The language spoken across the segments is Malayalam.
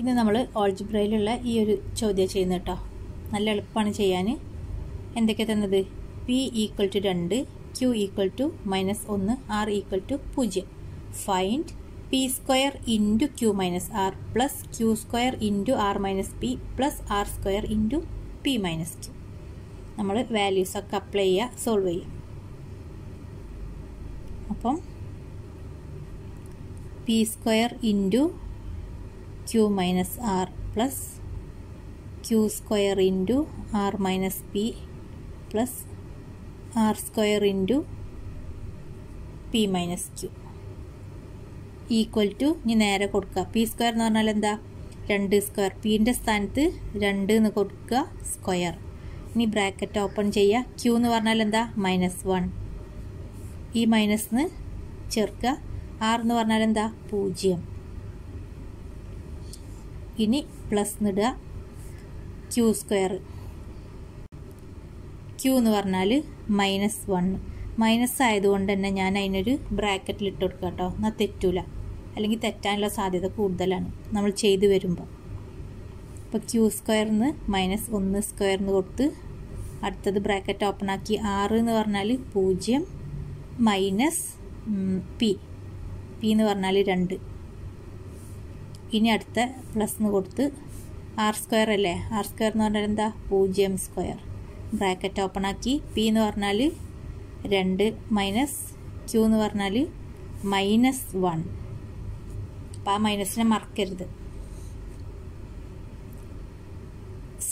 ഇന്ന് നമ്മൾ ഓൾജിബ്രയിലുള്ള ഈ ഒരു ചോദ്യം ചെയ്യുന്നത് കേട്ടോ. നല്ല എളുപ്പമാണ് ചെയ്യാൻ. എന്തൊക്കെ തന്നത്? പി ഈക്വൽ ടു രണ്ട് ക്യു ഈക്വൽ ടു മൈനസ് ഒന്ന് ആർ ഈക്വൽ ടു പൂജ്യം. Find p square into q minus r plus q square into r minus p plus r square into p minus q നമ്മൾ വാല്യൂസ് ഒക്കെ അപ്ലൈ ചെയ്യുക സോൾവ് ചെയ്യാം അപ്പം p square into q minus r plus q square into r minus p plus r square into p minus q equal to ഇനി നേരെ കൊടുക്കുക. പി സ്ക്വയർ എന്ന് പറഞ്ഞാൽ എന്താ? രണ്ട് സ്ക്വയർ പീന്റെ സ്ഥാനത്ത് രണ്ട് എന്ന് കൊടുക്കുക സ്ക്വയർ ഇനി ബ്രാക്കറ്റ് ഓപ്പൺ ചെയ്യുക. ക്യൂ എന്ന് പറഞ്ഞാൽ എന്താ? മൈനസ് വൺ ഈ മൈനസ് ചേർക്കുക. ആർ എന്ന് പറഞ്ഞാൽ എന്താ? പൂജ്യം. ഇനി പ്ലസ് നിടുക ക്യൂ സ്ക്വയർ ക്യൂ എന്ന് പറഞ്ഞാൽ മൈനസ് വൺ മൈനസ് ആയതുകൊണ്ട് തന്നെ ഞാൻ അതിനൊരു ബ്രാക്കറ്റിൽ ഇട്ട് കൊടുക്കുക കേട്ടോ. എന്നാൽ തെറ്റൂല. അല്ലെങ്കിൽ തെറ്റാനുള്ള സാധ്യത കൂടുതലാണ് നമ്മൾ ചെയ്തു വരുമ്പോൾ. അപ്പോൾ ക്യൂ സ്ക്വയറിന്ന് മൈനസ് ഒന്ന് സ്ക്വയറിന് കൊടുത്ത് അടുത്തത് ബ്രാക്കറ്റ് ഓപ്പൺ ആക്കി ആറ് എന്ന് പറഞ്ഞാൽ പൂജ്യം മൈനസ് പി പി എന്ന് പറഞ്ഞാൽ രണ്ട്. ഇനി അടുത്ത പ്ലസ് എന്ന് കൊടുത്ത് ആർ സ്ക്വയർ അല്ലേ? ആർ സ്ക്വയർ എന്ന് പറഞ്ഞാൽ എന്താ? പൂജ്യം സ്ക്വയർ ബ്രാക്കറ്റ് ഓപ്പൺ ആക്കി. പി എന്ന് പറഞ്ഞാൽ രണ്ട് മൈനസ് ക്യൂ എന്ന് പറഞ്ഞാൽ മൈനസ് വൺ അപ്പോൾ ആ മൈനസിനെ മറക്കരുത്.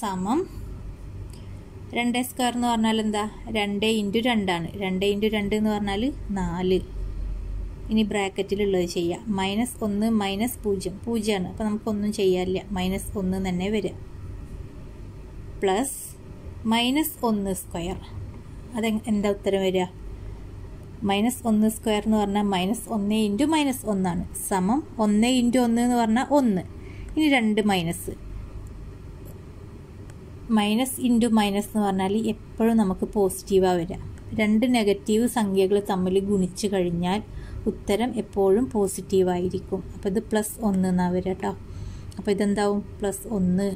സമം രണ്ട് സ്ക്വയർ എന്ന് പറഞ്ഞാൽ എന്താ? രണ്ട് ഇന്റു രണ്ടാണ് രണ്ട് ഇന്റു രണ്ട് എന്ന് പറഞ്ഞാൽ നാല്. ഇനി ബ്രാക്കറ്റിലുള്ളത് ചെയ്യാം. മൈനസ് ഒന്ന് മൈനസ് പൂജ്യം. പൂജ്യമാണ്. അപ്പോൾ നമുക്കൊന്നും ചെയ്യാനില്ല. മൈനസ് ഒന്ന് തന്നെ വരിക. പ്ലസ് മൈനസ് ഒന്ന് സ്ക്വയർ. അത് എന്താ ഉത്തരം വരിക? മൈനസ് ഒന്ന് സ്ക്വയർ എന്ന് പറഞ്ഞാൽ മൈനസ് ഒന്ന് ഇന്റു മൈനസ് ഒന്നാണ്. സമം ഒന്ന് ഇന്റു ഒന്ന് എന്ന് പറഞ്ഞാൽ ഒന്ന്. ഇനി രണ്ട് മൈനസ്. മൈനസ് ഇന്റു മൈനസ് എന്ന് പറഞ്ഞാൽ എപ്പോഴും നമുക്ക് പോസിറ്റീവാണ് വരിക. രണ്ട് നെഗറ്റീവ് സംഖ്യകൾ തമ്മിൽ ഗുണിച്ച് കഴിഞ്ഞാൽ ഉത്തരം എപ്പോഴും പോസിറ്റീവായിരിക്കും അപ്പോൾ ഇത് പ്ലസ് ഒന്ന് എന്നാണ് വരിക കേട്ടോ അപ്പോൾ ഇതെന്താവും? പ്ലസ് ഒന്ന്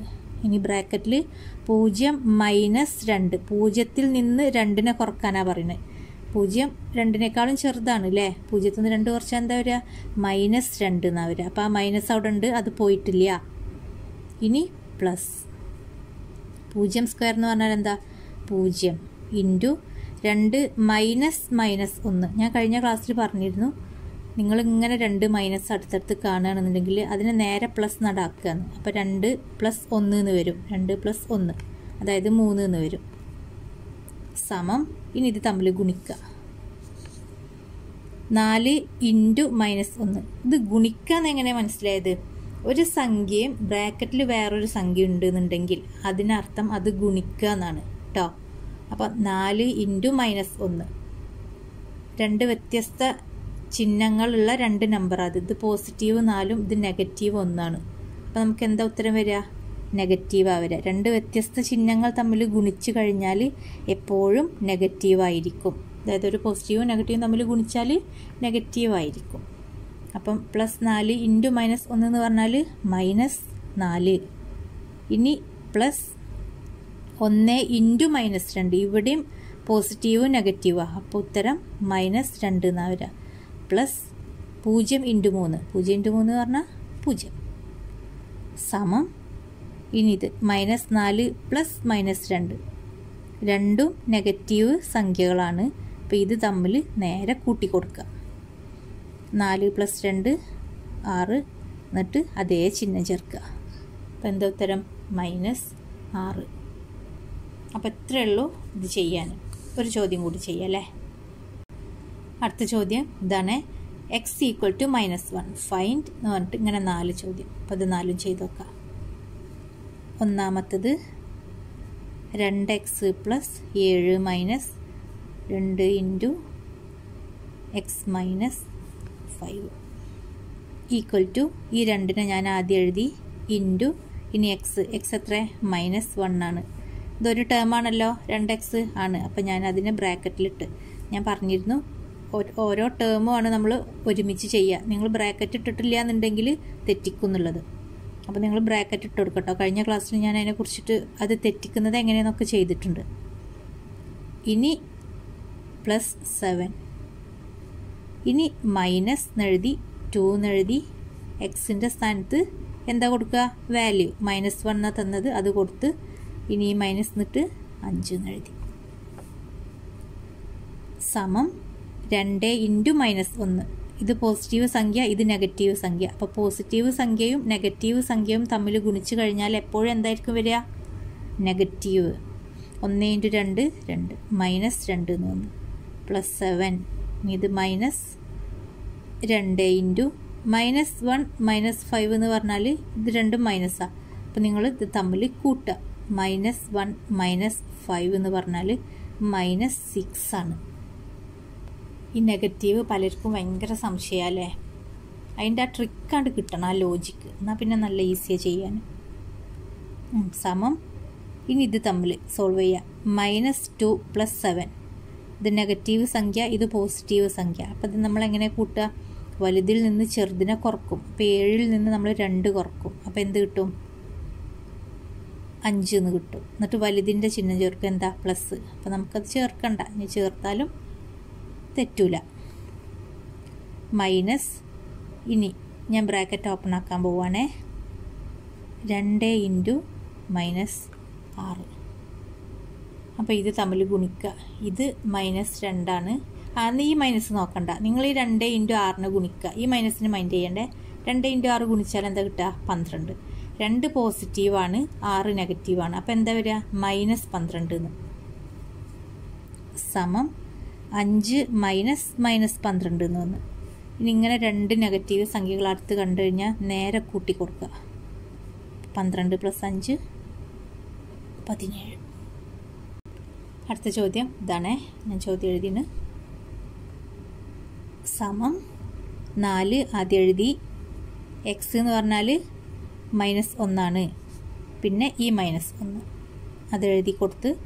ഇനി ബ്രാക്കറ്റിൽ പൂജ്യം മൈനസ് രണ്ട്. പൂജ്യത്തിൽ നിന്ന് രണ്ടിനെ കുറക്കാനാണ് പറയുന്നത് പൂജ്യം രണ്ടിനേക്കാളും ചെറുതാണ് അല്ലേ പൂജ്യത്തിൽ നിന്ന് രണ്ട് കുറച്ചാൽ എന്താ വരിക? മൈനസ് രണ്ട് എന്നാണ് വരിക. അപ്പോൾ ആ മൈനസ് അവിടെ ഉണ്ട്. അത് പോയിട്ടില്ല. ഇനി പ്ലസ് പൂജ്യം സ്ക്വയർ എന്ന് പറഞ്ഞാൽ എന്താ? പൂജ്യം ഇന്റു രണ്ട് മൈനസ് മൈനസ് ഒന്ന്. ഞാൻ കഴിഞ്ഞ ക്ലാസ്സിൽ പറഞ്ഞിരുന്നു നിങ്ങൾ ഇങ്ങനെ രണ്ട് മൈനസ് അടുത്തടുത്ത് കാണുകയാണെന്നുണ്ടെങ്കിൽ അതിനെ നേരെ പ്ലസ് നടാക്കുകയാണ്. അപ്പോൾ രണ്ട് പ്ലസ് ഒന്ന് എന്ന് വരും. രണ്ട് പ്ലസ് ഒന്ന്. അതായത് മൂന്ന് എന്ന് വരും. സമം. ഇനി ഇത് തമ്മിൽ ഗുണിക്കുക. നാല് ഇന്റു മൈനസ് ഒന്ന്. ഇത് ഗുണിക്കാന്ന് എങ്ങനെ മനസ്സിലായത്? ഒരു സംഖ്യയും ബ്രാക്കറ്റിൽ വേറൊരു സംഖ്യ ഉണ്ട് എന്നുണ്ടെങ്കിൽ അതിനർത്ഥം അത് ഗുണിക്കുക എന്നാണ് കേട്ടോ അപ്പോൾ നാല് ഇന്റു മൈനസ് ഒന്ന്. രണ്ട് വ്യത്യസ്ത ചിഹ്നങ്ങളുള്ള രണ്ട് നമ്പർ അത് ഇത് പോസിറ്റീവ് നാലും ഇത് നെഗറ്റീവ് ഒന്നാണ്. അപ്പോൾ നമുക്ക് എന്താ ഉത്തരം വരിക? നെഗറ്റീവ് വരിക. രണ്ട് വ്യത്യസ്ത ചിഹ്നങ്ങൾ തമ്മിൽ ഗുണിച്ച് കഴിഞ്ഞാൽ എപ്പോഴും നെഗറ്റീവായിരിക്കും അതായത് ഒരു പോസിറ്റീവും നെഗറ്റീവും തമ്മിൽ ഗുണിച്ചാൽ നെഗറ്റീവായിരിക്കും അപ്പം പ്ലസ് നാല് ഇന്റു മൈനസ് ഒന്ന് എന്ന് പറഞ്ഞാൽ മൈനസ് നാല്. ഇനി പ്ലസ് ഒന്ന് ഇന്റു മൈനസ് രണ്ട്. ഇവിടെയും പോസിറ്റീവും നെഗറ്റീവാണ് അപ്പോൾ ഉത്തരം മൈനസ് രണ്ട് എന്നാണ് വരിക. പ്ലസ് പൂജ്യം ഇന്റു മൂന്ന്. പൂജ്യം ഇന്റു മൂന്ന് പറഞ്ഞാൽ പൂജ്യം. സമം ഇനി ഇത് മൈനസ് നാല് പ്ലസ് മൈനസ് രണ്ട്. രണ്ടും നെഗറ്റീവ് സംഖ്യകളാണ്. അപ്പോൾ ഇത് തമ്മിൽ നേരെ കൂട്ടി കൊടുക്കുക നാല് പ്ലസ് രണ്ട് ആറ് എന്നിട്ട് അതേ ചിഹ്നം ചേർക്കുക. അപ്പോൾ എന്താ ഉത്തരം? മൈനസ് ആറ്. അപ്പോൾ ഇത്രയേ ഉള്ളൂ ഇത് ചെയ്യാൻ. ഒരു ചോദ്യം കൂടി ചെയ്യാം അല്ലേ? അടുത്ത ചോദ്യം ഇതാണ്. X equal to minus one find എന്ന് പറഞ്ഞിട്ട് ഇങ്ങനെ നാല് ചോദ്യം. അപ്പോൾ അത് നാലും ചെയ്ത് നോക്കാം. ഒന്നാമത്തത് രണ്ട് എക്സ് പ്ലസ് ഏഴ് മൈനസ് രണ്ട് into x minus five equal to ഈ രണ്ടിനെ ഞാൻ ആദ്യം എഴുതി ഇന്റു ഇനി എക്സ് എക്സ് എത്ര? മൈനസ് വൺ ആണ്. ഇതൊരു ടേം ആണല്ലോ രണ്ട് എക്സ് ആണ്. അപ്പം ഞാൻ അതിനെ ബ്രാക്കറ്റിലിട്ട് ഞാൻ പറഞ്ഞിരുന്നു ഓരോ ടേമുമാണ് നമ്മൾ ഒരുമിച്ച് ചെയ്യുക. നിങ്ങൾ ബ്രാക്കറ്റ് ഇട്ടിട്ടില്ല എന്നുണ്ടെങ്കിൽ തെറ്റിക്കും എന്നുള്ളത്. അപ്പോൾ നിങ്ങൾ ബ്രാക്കറ്റ് ഇട്ട് കൊടുക്കട്ടോ. കഴിഞ്ഞ ക്ലാസ്സിൽ ഞാൻ അതിനെ കുറിച്ചിട്ട് അത് തെറ്റിക്കുന്നത് എങ്ങനെയെന്നൊക്കെ ചെയ്തിട്ടുണ്ട്. ഇനി പ്ലസ് സെവൻ ഇനി മൈനസ് എന്നെഴുതി ടു എന്നെഴുതി എക്സിന്റെ സ്ഥാനത്ത് എന്താ കൊടുക്കുക? വാല്യൂ മൈനസ് വണ്ണ തന്നത്. അത് കൊടുത്ത് ഇനി ഈ മൈനസ് എന്നിട്ട് അഞ്ച് എന്ന് എഴുതി. സമം രണ്ട് ഇന്റു മൈനസ് ഒന്ന്. ഇത് പോസിറ്റീവ് സംഖ്യ ഇത് നെഗറ്റീവ് സംഖ്യ. അപ്പോൾ പോസിറ്റീവ് സംഖ്യയും നെഗറ്റീവ് സംഖ്യയും തമ്മിൽ ഗുണിച്ചു കഴിഞ്ഞാൽ എപ്പോഴും എന്തായിരിക്കും വരിക? നെഗറ്റീവ് ഒന്ന് ഇന്റു രണ്ട് രണ്ട്. മൈനസ് രണ്ട് എന്ന് വന്നു. പ്ലസ് സെവൻ ഇത് മൈനസ് രണ്ട് into minus one minus five എന്ന് പറഞ്ഞാൽ ഇത് രണ്ടും മൈനസാണ് അപ്പോൾ നിങ്ങൾ ഇത് തമ്മിൽ കൂട്ടുക. മൈനസ് വൺ മൈനസ് ഫൈവ് എന്ന് പറഞ്ഞാൽ മൈനസ് സിക്സ് ആണ്. ഈ നെഗറ്റീവ് പലർക്കും ഭയങ്കര സംശയമല്ലേ അതിന്റെ ആ ട്രിക്കാണ്ട് കിട്ടണം ആ ലോജിക്ക് എന്നാൽ പിന്നെ നല്ല ഈസിയാണ് ചെയ്യാൻ സമം. ഇനി ഇത് തമ്മിൽ സോൾവ് ചെയ്യുക മൈനസ് ടു പ്ലസ് സെവൻ ഇത് നെഗറ്റീവ് സംഖ്യ ഇത് പോസിറ്റീവ് സംഖ്യ. അപ്പോൾ ഇത് നമ്മൾ എങ്ങനെ കൂട്ടുക വലുതിൽ നിന്ന് ചെറുതിനെ കുറക്കും. അപ്പോൾ ഏഴിൽ നിന്ന് നമ്മൾ രണ്ട് കുറക്കും. അപ്പോൾ എന്ത് കിട്ടും? അഞ്ച് എന്ന് കിട്ടും. എന്നിട്ട് വലുതിന്റെ ചിഹ്നം ചേർക്കുക. എന്താ? പ്ലസ് അപ്പോൾ നമുക്കത് ചേർക്കണ്ട. ഇനി ചേർത്താലും തെറ്റൂല. മൈനസ് ഇനി ഞാൻ ബ്രാക്കറ്റ് ഓപ്പൺ ആക്കാൻ പോവാണേ. രണ്ട് ഇന്റു മൈനസ് ആറ്. അപ്പോൾ ഇത് തമ്മിൽ ഗുണിക്കുക ഇത് മൈനസ് രണ്ടാണ് അന്ന് ഈ മൈനസ് നോക്കണ്ട. നിങ്ങൾ ഈ രണ്ട് ഇന്റു ആറിന് ഗുണിക്കുക ഈ മൈനസിന് മൈൻഡ് ചെയ്യണ്ടേ? രണ്ട് ഇന്റു ആറ് ഗുണിച്ചാൽ എന്താ കിട്ടുക? പന്ത്രണ്ട്. രണ്ട് പോസിറ്റീവാണ് ആറ് നെഗറ്റീവാണ്. അപ്പോൾ എന്താ വരിക? മൈനസ് പന്ത്രണ്ട് എന്ന്. സമം അഞ്ച് മൈനസ് മൈനസ് പന്ത്രണ്ട് എന്ന് വന്ന്. ഇനി ഇങ്ങനെ രണ്ട് നെഗറ്റീവ് സംഖ്യകൾ അടുത്ത് കണ്ടു കഴിഞ്ഞാൽ നേരെ കൂട്ടി കൊടുക്കുക. പന്ത്രണ്ട് പ്ലസ് അഞ്ച് പതിനേഴ്. അടുത്ത ചോദ്യം. ഇതാണേ ഞാൻ ചോദ്യം എഴുതിന് സമം നാല് ആദ്യം എഴുതി. എക്സ് എന്ന് പറഞ്ഞാൽ മൈനസ് ഒന്നാണ്. പിന്നെ ഈ മൈനസ് ഒന്ന്. അത് എഴുതി കൊടുത്ത്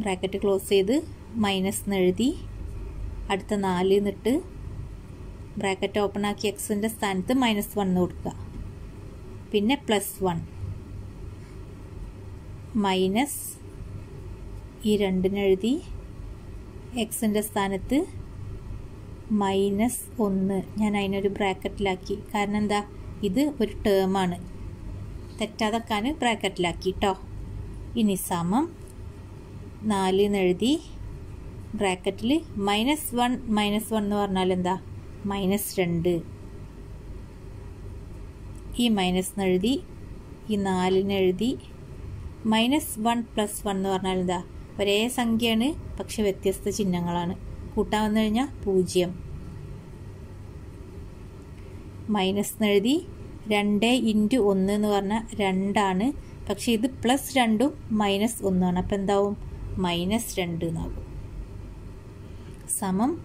ബ്രാക്കറ്റ് ക്ലോസ് ചെയ്ത് മൈനസ് എന്ന് എഴുതി അടുത്ത നാല് എന്നിട്ട് ബ്രാക്കറ്റ് ഓപ്പൺ ആക്കി എക്സിന്റെ സ്ഥാനത്ത് മൈനസ് വൺ കൊടുക്കുക. പിന്നെ പ്ലസ് വൺ മൈനസ് ഈ രണ്ടിനെഴുതി എക്സിന്റെ സ്ഥാനത്ത് മൈനസ് ഒന്ന്. ഞാൻ അതിനൊരു ബ്രാക്കറ്റിലാക്കി കാരണം എന്താ? ഇത് ഒരു ടേമാണ് തെറ്റാതെക്കാൻ ബ്രാക്കറ്റിലാക്കി കേട്ടോ ഇനി സമം നാല് എന്നെഴുതി ബ്രാക്കറ്റിൽ മൈനസ് വൺ മൈനസ് വൺ എന്ന് പറഞ്ഞാൽ എന്താ? മൈനസ് രണ്ട്. ഈ മൈനസ് എന്നെഴുതി ഈ നാലിനെഴുതി മൈനസ് വൺ പ്ലസ് വൺ എന്ന് പറഞ്ഞാൽ എന്താ? ഒരേ സംഖ്യയാണ് പക്ഷെ വ്യത്യസ്ത ചിഹ്നങ്ങളാണ്. കൂട്ടാൻ വന്നു കഴിഞ്ഞാൽ പൂജ്യം. മൈനസ് എന്നെഴുതി രണ്ട് ഇന്റു ഒന്ന് എന്ന് പറഞ്ഞാൽ രണ്ടാണ്. പക്ഷേ ഇത് പ്ലസ് രണ്ടും മൈനസ് ഒന്നാണ്. അപ്പം എന്താവും? മൈനസ് രണ്ട് എന്നാകും. സമം.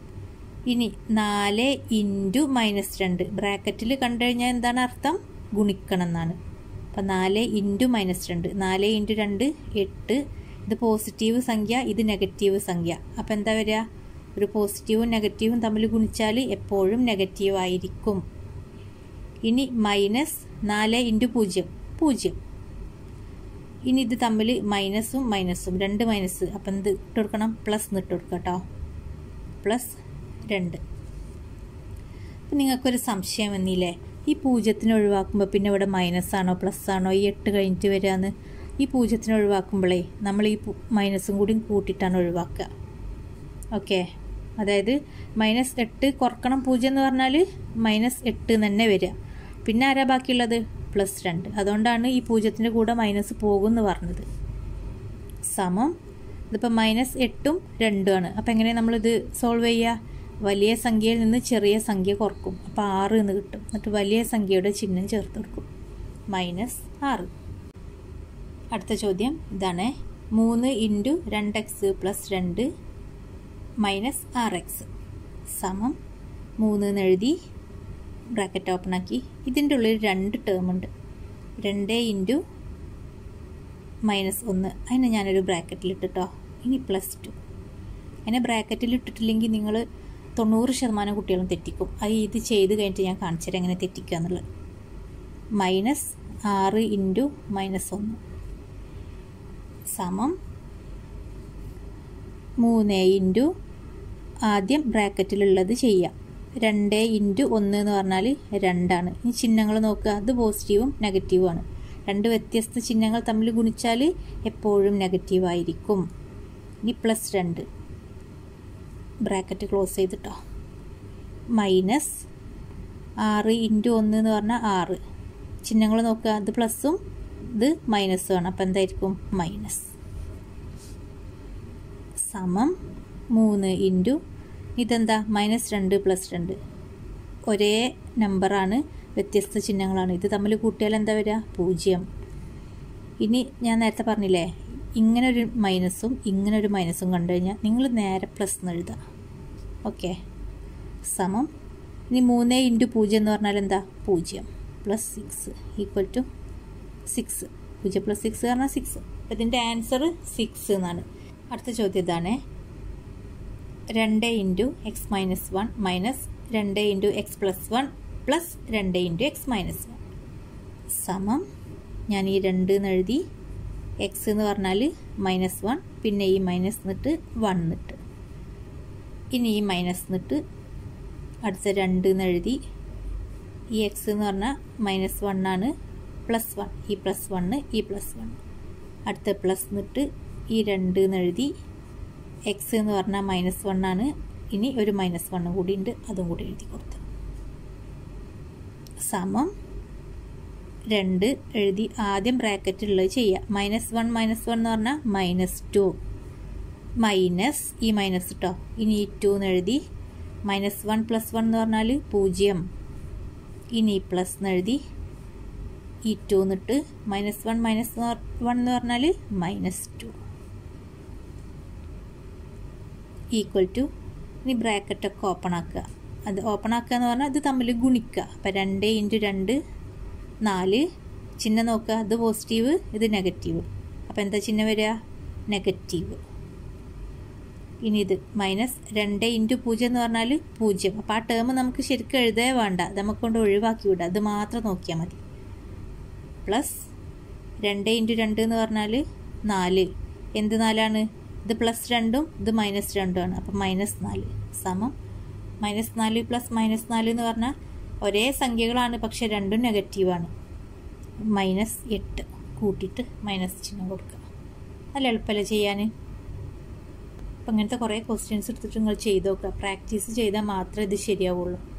ഇനി നാല് ഇന്റു മൈനസ് രണ്ട്. ബ്രാക്കറ്റിൽ കണ്ടു കഴിഞ്ഞാൽ എന്താണ് അർത്ഥം? ഗുണിക്കണം എന്നാണ്. അപ്പം നാല് ഇന്റു മൈനസ് രണ്ട്. നാല് ഇന്റു രണ്ട് എട്ട്. ഇത് പോസിറ്റീവ് സംഖ്യ ഇത് നെഗറ്റീവ് സംഖ്യ. അപ്പം എന്താ വരിക? ഒരു പോസിറ്റീവും നെഗറ്റീവും തമ്മിൽ ഗുണിച്ചാൽ എപ്പോഴും നെഗറ്റീവ് ആയിരിക്കും. ഇനി മൈനസ് നാല് ഇന്റു പൂജ്യം. പൂജ്യം. ഇനി ഇത് തമ്മിൽ മൈനസും മൈനസും. രണ്ട് മൈനസ്. അപ്പം എന്ത് ഇട്ട് കൊടുക്കണം? പ്ലസ് ഇട്ട് കൊടുക്കുക കേട്ടോ. പ്ലസ് രണ്ട്. അപ്പം നിങ്ങൾക്കൊരു സംശയം വന്നില്ലേ? ഈ പൂജ്യത്തിന് ഒഴിവാക്കുമ്പോൾ പിന്നെ ഇവിടെ മൈനസ് ആണോ പ്ലസ് ആണോ? ഈ എട്ട് കഴിഞ്ഞിട്ട് വരികയെന്ന് ഈ പൂജ്യത്തിന് ഒഴിവാക്കുമ്പോഴേ നമ്മൾ ഈ മൈനസും കൂടി കൂട്ടിയിട്ടാണ് ഒഴിവാക്കുക. ഓക്കെ അതായത് മൈനസ് എട്ട് കുറക്കണം പൂജ്യം എന്ന് പറഞ്ഞാൽ മൈനസ് എട്ട് തന്നെ വരിക. പിന്നെ ആരാ ബാക്കിയുള്ളത്? പ്ലസ് രണ്ട്. അതുകൊണ്ടാണ് ഈ പൂജ്യത്തിന്റെ കൂടെ മൈനസ് പോകും എന്ന് പറഞ്ഞത്. സമം. ഇതിപ്പോൾ മൈനസ് എട്ടും രണ്ടും ആണ്. അപ്പോൾ എങ്ങനെ നമ്മളിത് സോൾവ് ചെയ്യുക വലിയ സംഖ്യയിൽ നിന്ന് ചെറിയ സംഖ്യ കുറക്കും. അപ്പോൾ ആറ് എന്ന് കിട്ടും. എന്നിട്ട് വലിയ സംഖ്യയുടെ ചിഹ്നം ചേർത്ത് കൊടുക്കും. മൈനസ് ആറ്. അടുത്ത ചോദ്യം. ഇതാണ്. മൂന്ന് ഇന്റു രണ്ട് എക്സ് പ്ലസ് രണ്ട് മൈനസ് ആറ് എക്സ് സമം. മൂന്ന് എന്ന് എഴുതി ബ്രാക്കറ്റ് ഓപ്പൺ ആക്കി ഇതിന്റെ ഉള്ളിൽ രണ്ട് ടേം ഉണ്ട്. രണ്ട് ഇന്റു മൈനസ് ഒന്ന്. അതിനെ ഞാനൊരു ബ്രാക്കറ്റിലിട്ടിട്ടോ ഇനി പ്ലസ് ടു അതിനെ ബ്രാക്കറ്റിൽ ഇട്ടിട്ടില്ലെങ്കിൽ നിങ്ങൾ തൊണ്ണൂറ് ശതമാനം കുട്ടികളും തെറ്റിക്കും. അത് ഇത് ചെയ്ത് കഴിഞ്ഞിട്ട് ഞാൻ കാണിച്ചുതരാം എങ്ങനെ തെറ്റിക്കുക എന്നുള്ളത്. മൈനസ് ആറ് ഇന്റു മൈനസ് ഒന്ന്. സമം മൂന്ന് ഇന്റു ആദ്യം ബ്രാക്കറ്റിലുള്ളത് ചെയ്യാം. രണ്ട് ഇന്റു ഒന്ന് എന്ന് പറഞ്ഞാൽ രണ്ടാണ്. ഈ ചിഹ്നങ്ങൾ നോക്കുക അത് പോസിറ്റീവും നെഗറ്റീവുമാണ്. രണ്ട് വ്യത്യസ്ത ചിഹ്നങ്ങൾ തമ്മിൽ ഗുണിച്ചാൽ എപ്പോഴും നെഗറ്റീവായിരിക്കും. ഇനി പ്ലസ് രണ്ട്. ബ്രാക്കറ്റ് ക്ലോസ് ചെയ്തിട്ടോ. മൈനസ് ആറ് ഇന്റു ഒന്ന് എന്ന് പറഞ്ഞാൽ ആറ്. ചിഹ്നങ്ങൾ നോക്കുക അത് പ്ലസ്സും ഇത് മൈനസും ആണ്. അപ്പോൾ എന്തായിരിക്കും? മൈനസ്. സമം മൂന്ന് ഇന്റു ഇതെന്താ? മൈനസ് രണ്ട് പ്ലസ് രണ്ട്. ഒരേ നമ്പറാണ് വ്യത്യസ്ത ചിഹ്നങ്ങളാണ്. ഇത് തമ്മിൽ കൂട്ടിയാൽ എന്താ വരിക? പൂജ്യം. ഇനി ഞാൻ നേരത്തെ പറഞ്ഞില്ലേ ഇങ്ങനെ ഒരു മൈനസും ഇങ്ങനെ ഒരു മൈനസും കണ്ടു കഴിഞ്ഞാൽ നിങ്ങൾ നേരെ പ്ലസ് എന്ന് എഴുതുക. ഓക്കെ. സമം. ഇനി മൂന്ന് ഇന്റു പൂജ്യം എന്ന് പറഞ്ഞാൽ എന്താ? പൂജ്യം. Plus six equal to six. പൂജ്യം പ്ലസ് സിക്സ് പറഞ്ഞാൽ സിക്സ്. ഇതിന്റെ ആൻസർ സിക്സ് എന്നാണ്. അടുത്ത ചോദ്യം ഇതാണ്. രണ്ട് into x minus one minus രണ്ട് into x plus one plus രണ്ട് ഇന്റു എക്സ് മൈനസ് വൺ സമം ഞാൻ ഈ രണ്ട് എന്ന് എഴുതി എക്സ് എന്ന് പറഞ്ഞാൽ മൈനസ് വൺ പിന്നെ ഈ മൈനസ് എന്നിട്ട് വൺ എന്നിട്ട് ഇനി ഈ മൈനസ് എന്നിട്ട് അടുത്ത രണ്ട് എന്ന് എഴുതി ഈ എക്സ് എന്ന് പറഞ്ഞാൽ മൈനസ് വൺ ആണ് പ്ലസ് വൺ ഈ പ്ലസ് വണ്ണ് ഈ പ്ലസ് വൺ അടുത്ത പ്ലസ് എന്നിട്ട് ഈ രണ്ട് എന്ന് എഴുതി എക്സ് എന്ന് പറഞ്ഞാൽ മൈനസ് വണ്ണാണ് ഇനി ഒരു മൈനസ് വണ്ണ് കൂടി ഉണ്ട്. അതും കൂടി എഴുതി കൊടുത്തു. സമം രണ്ട് എഴുതി ആദ്യം ബ്രാക്കറ്റുള്ളത് ചെയ്യുക മൈനസ് വൺ മൈനസ് വൺ എന്ന് പറഞ്ഞാൽ മൈനസ് ടു മൈനസ് ഈ മൈനസ് കേട്ടോ ഇനി ഈ ടു എന്ന് എഴുതി മൈനസ് വൺ പ്ലസ് വൺ എന്ന് പറഞ്ഞാൽ പൂജ്യം. ഇനി പ്ലസ് എന്ന് എഴുതി ഈ ടു എന്നിട്ട് മൈനസ് വൺ മൈനസ് വൺ എന്ന് പറഞ്ഞാൽ മൈനസ് ടു ഈക്വൽ ടു ഇനി ബ്രാക്കറ്റൊക്കെ ഓപ്പൺ ആക്കുക. അത് ഓപ്പൺ ആക്കുക എന്ന് പറഞ്ഞാൽ അത് തമ്മിൽ ഗുണിക്കുക. അപ്പം രണ്ട് ഇന്റു രണ്ട് നാല്. ചിഹ്നം നോക്കുക. അത് പോസിറ്റീവ് ഇത് നെഗറ്റീവ് അപ്പോൾ എന്താ ചിഹ്നം വരിക? നെഗറ്റീവ് ഇനി ഇത് മൈനസ് രണ്ട് ഇന്റു പൂജ്യം എന്ന് പറഞ്ഞാൽ പൂജ്യം. അപ്പോൾ ആ ടേം നമുക്ക് ശരിക്കും എഴുതേ വേണ്ട. അത് നമുക്ക് കൊണ്ട് ഒഴിവാക്കി വിടാം. അത് മാത്രം നോക്കിയാൽ മതി. പ്ലസ് രണ്ട് ഇന്റു രണ്ട് എന്ന് പറഞ്ഞാൽ നാല്. എന്ത് നാലാണ്? ഇത് പ്ലസ് രണ്ടും ഇത് മൈനസ് രണ്ടുമാണ്. അപ്പം മൈനസ് നാല് സമം. മൈനസ് നാല് പ്ലസ് മൈനസ് നാല് എന്ന് പറഞ്ഞാൽ ഒരേ സംഖ്യകളാണ് പക്ഷേ രണ്ടും നെഗറ്റീവാണ് മൈനസ് എട്ട് കൂട്ടിയിട്ട് മൈനസ് ചിഹ്നം കൊടുക്കുക. നല്ല എളുപ്പമല്ലേ ചെയ്യാൻ അപ്പം ഇങ്ങനത്തെ കുറേ ക്വസ്റ്റ്യൻസ് എടുത്തിട്ട് നിങ്ങൾ ചെയ്ത് നോക്കുക. പ്രാക്ടീസ് ചെയ്താൽ മാത്രമേ ഇത് ശരിയാവുള്ളൂ.